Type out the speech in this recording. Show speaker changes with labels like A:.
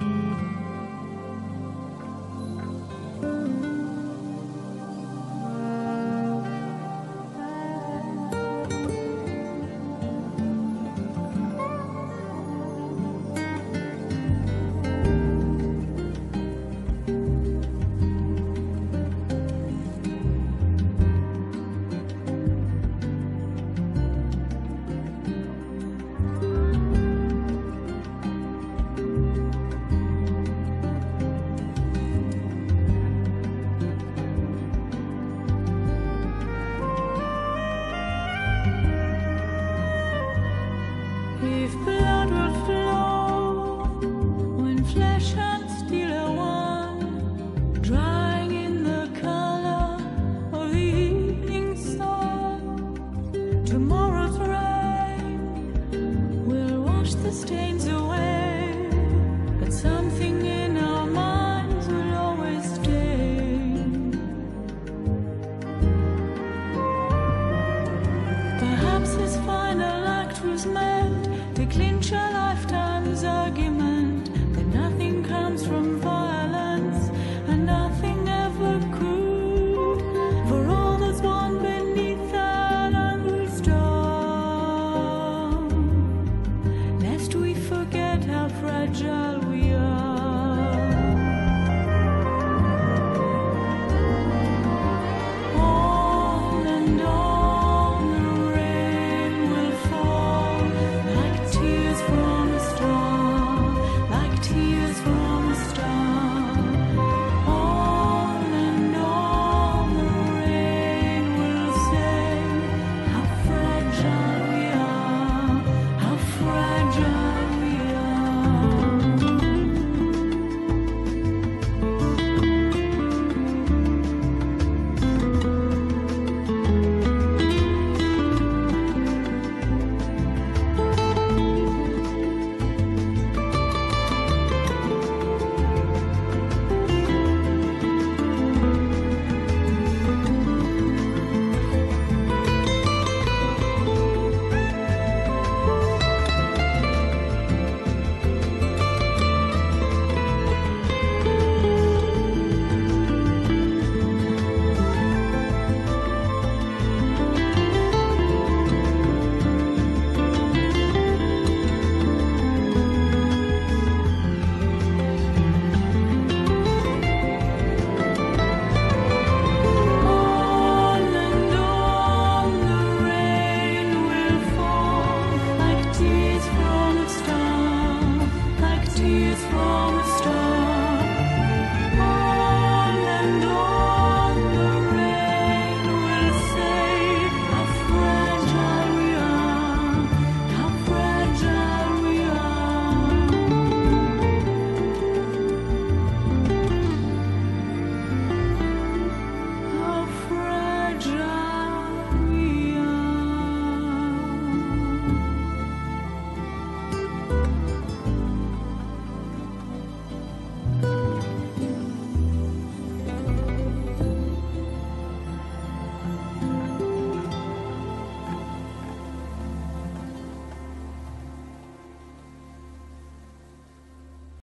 A: If was meant to clinch fall